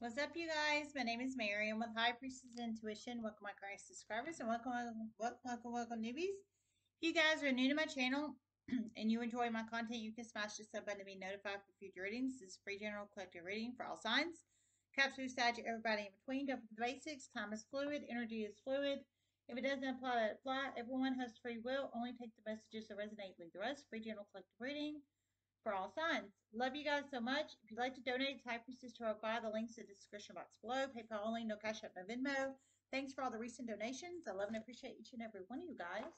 What's up, you guys? My name is Mary. I'm with High Priestess Intuition. Welcome, my current subscribers, and welcome, welcome, welcome, welcome, newbies. If you guys are new to my channel and you enjoy my content, you can smash the sub button to be notified for future readings. This is free general collective reading for all signs. Caps through Sag, everybody in between. Don't forget the basics. Time is fluid. Energy is fluid. If it doesn't apply, let it fly. Everyone has free will. Only take the messages that resonate. Leave the rest. Free general collective reading for all signs. Love you guys so much. If you'd like to donate Priestess Tarot by the links in the description box below. PayPal only, no Cash App, no Venmo. Thanks for all the recent donations. I love and appreciate each and every one of you guys.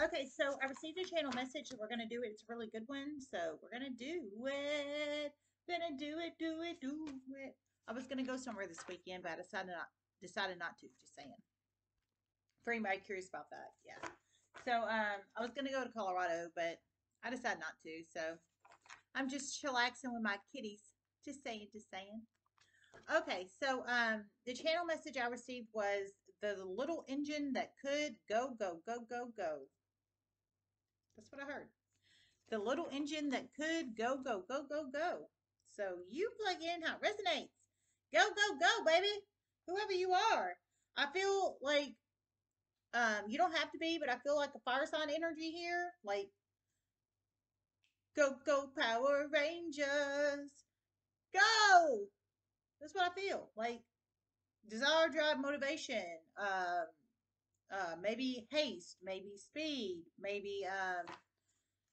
Okay, so I received a channel message that we're going to do it. It's a really good one, so we're going to do it. Gonna do it, do it, do it. I was going to go somewhere this weekend, but I decided not, decided not to, just saying. For anybody curious about that, yeah. So um, I was going to go to Colorado, but I decided not to, so I'm just chillaxing with my kitties. Just saying, just saying. Okay, so um, the channel message I received was the little engine that could go, go, go, go, go. That's what I heard. The little engine that could go, go, go, go, go. So you plug in how it resonates. Go, go, go, baby. Whoever you are. I feel like um, you don't have to be, but I feel like a fire sign energy here. Like Go, go, Power Rangers. Go! That's what I feel. Like, desire, drive, motivation. Um, uh, maybe haste, maybe speed, maybe, um,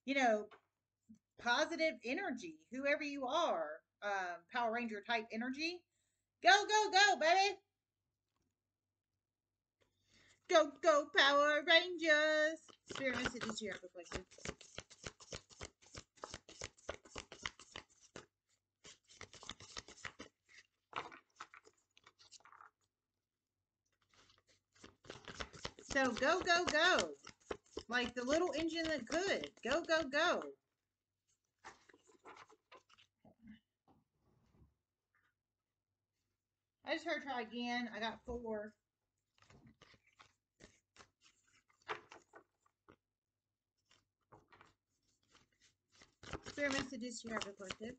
you know, positive energy, whoever you are, um, Power Ranger type energy. Go, go, go, baby! Go, go, Power Rangers! Spirit messages here So go, go, go. Like the little engine that could. Go, go, go. I just heard try again. I got four. Spirit messages you have requested.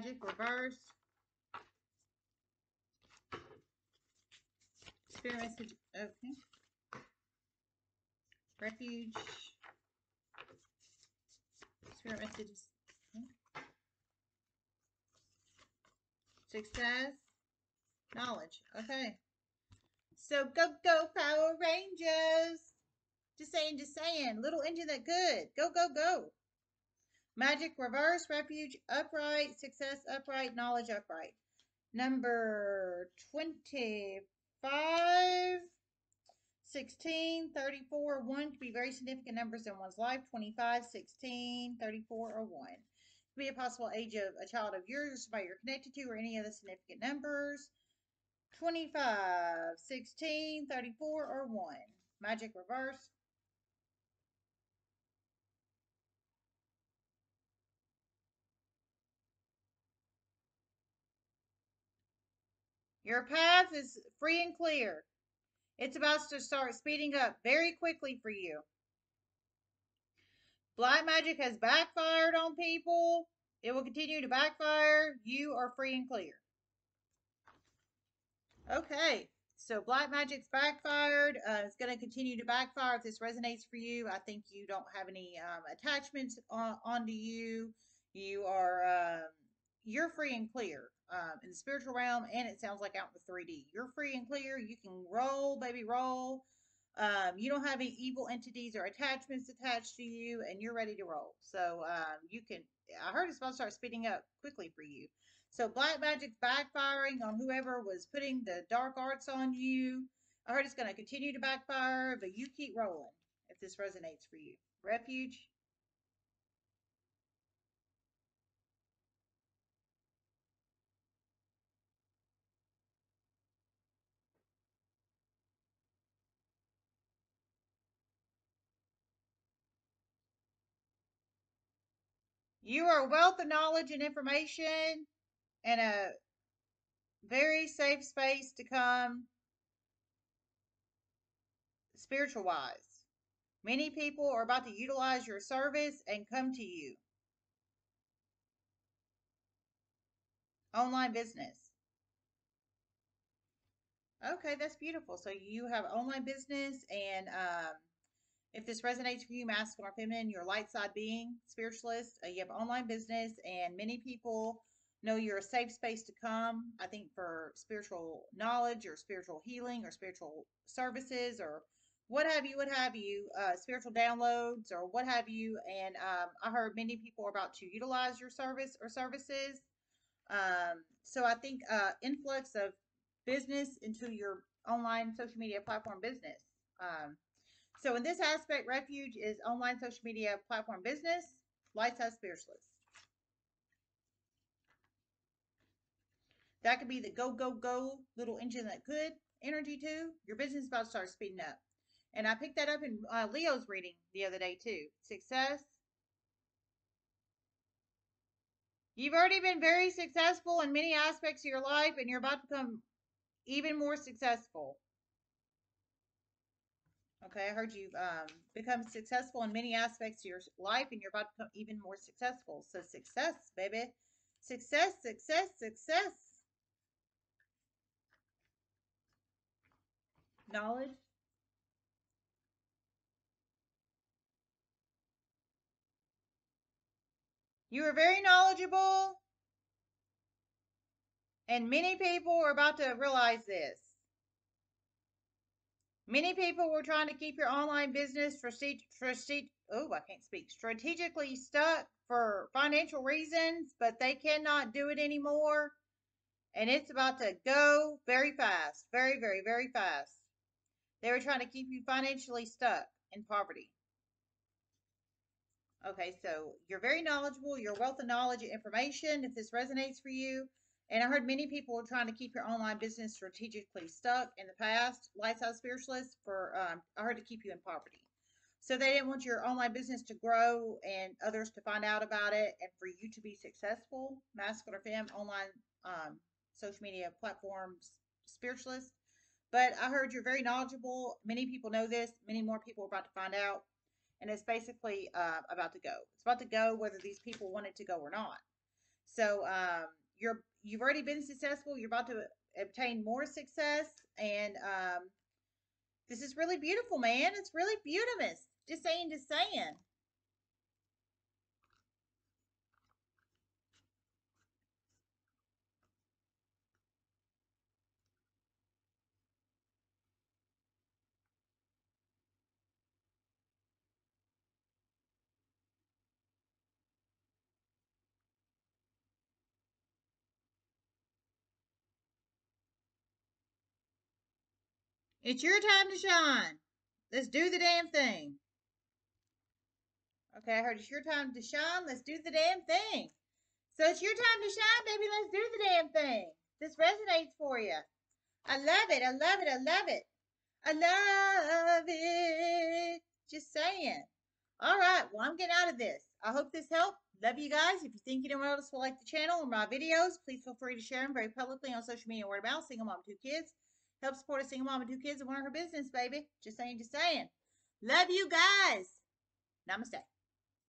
Magic reverse. Spirit message. Okay. Refuge. Spirit messages. Okay. Success. Knowledge. Okay. So go, go, Power Rangers. Just saying, just saying. Little engine that good. Go, go, go. Magic reverse, refuge upright, success upright, knowledge upright. Number 25, 16, 34, 1 could be very significant numbers in one's life. 25, 16, 34, or 1. Could be a possible age of a child of yours, somebody you're connected to, or any other significant numbers. 25, 16, 34, or 1. Magic reverse. Your path is free and clear. It's about to start speeding up very quickly for you. Black magic has backfired on people. It will continue to backfire. You are free and clear. Okay, so black magic's backfired. Uh, it's going to continue to backfire if this resonates for you. I think you don't have any um, attachments on, onto you. You are, um, you're free and clear um, in the spiritual realm, and it sounds like out in the 3D. You're free and clear. You can roll, baby, roll. Um, you don't have any evil entities or attachments attached to you, and you're ready to roll. So um, you can. I heard it's about to start speeding up quickly for you. So black magic's backfiring on whoever was putting the dark arts on you. I heard it's going to continue to backfire, but you keep rolling if this resonates for you. Refuge, You are a wealth of knowledge and information and a very safe space to come spiritual wise. Many people are about to utilize your service and come to you. Online business. Okay, that's beautiful. So you have online business, and um, if this resonates for you, masculine or feminine, your light side being spiritualist, uh, you have online business, and many people know you're a safe space to come. I think for spiritual knowledge or spiritual healing or spiritual services or what have you, what have you, uh, spiritual downloads or what have you. And um, I heard many people are about to utilize your service or services. Um, so I think uh, influx of business into your online social media platform business. Um, so in this aspect, Refuge is online social media platform business, side spiritualist. That could be the go, go, go little engine that could energy too. Your business about to start speeding up. And I picked that up in uh, Leo's reading the other day too. Success. You've already been very successful in many aspects of your life, and you're about to become even more successful. Okay, I heard you um, become successful in many aspects of your life, and you're about to become even more successful. So, success, baby. Success, success, success. Knowledge. You are very knowledgeable and many people are about to realize this. Many people were trying to keep your online business strategic, oh, I can't speak, strategically stuck for financial reasons, but they cannot do it anymore. And it's about to go very fast, very, very, very fast. They were trying to keep you financially stuck in poverty. Okay, so you're very knowledgeable, your wealth of knowledge and information. If this resonates for you, and I heard many people are trying to keep your online business strategically stuck in the past. Lightside spiritualists for um, I heard to keep you in poverty. So they didn't want your online business to grow and others to find out about it and for you to be successful. Masculine or Femme online um, social media platforms spiritualist. But I heard you're very knowledgeable. Many people know this. Many more people are about to find out. And it's basically uh, about to go. It's about to go whether these people want it to go or not. So um, you're you've already been successful. You're about to obtain more success, and um, this is really beautiful, man. It's really beautiful. Just saying, just saying. It's your time to shine. Let's do the damn thing. Okay, I heard it's your time to shine. Let's do the damn thing. So it's your time to shine, baby. Let's do the damn thing. This resonates for you. I love it. I love it. I love it. I love it. Just saying. All right. Well, I'm getting out of this. I hope this helped. Love you guys. If you think anyone else will like the channel or my videos, please feel free to share them very publicly on social media. Word mouth. Single mom, two kids. Help support a single mom with two kids and one of her business, baby. Just saying, just saying. Love you guys. Namaste.